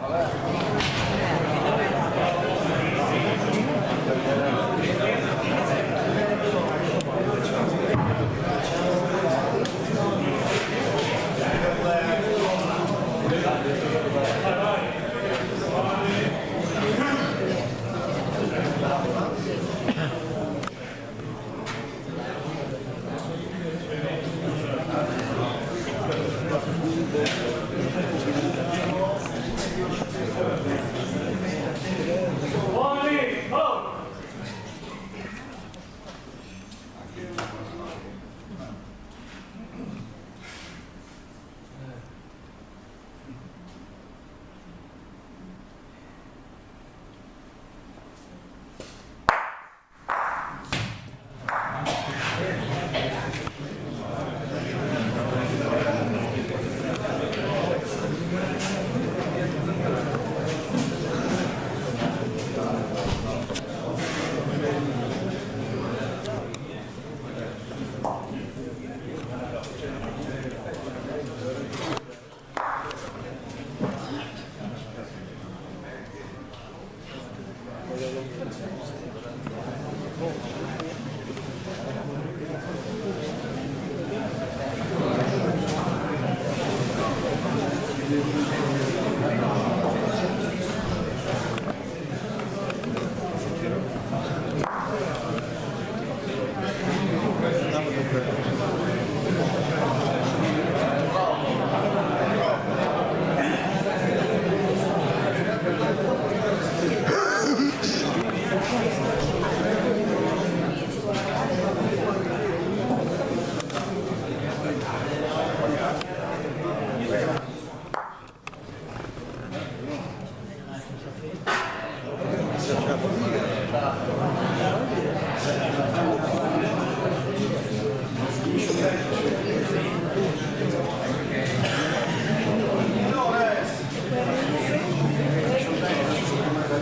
好嘞。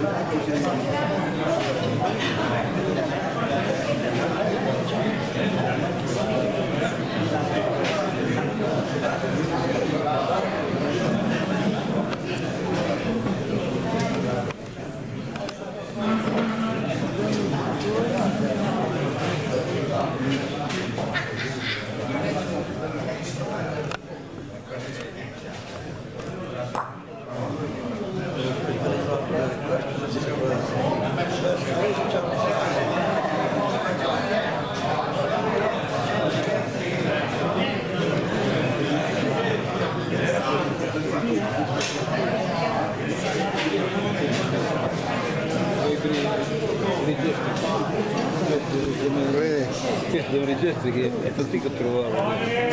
Thank you. Devo registri che è che a trovare.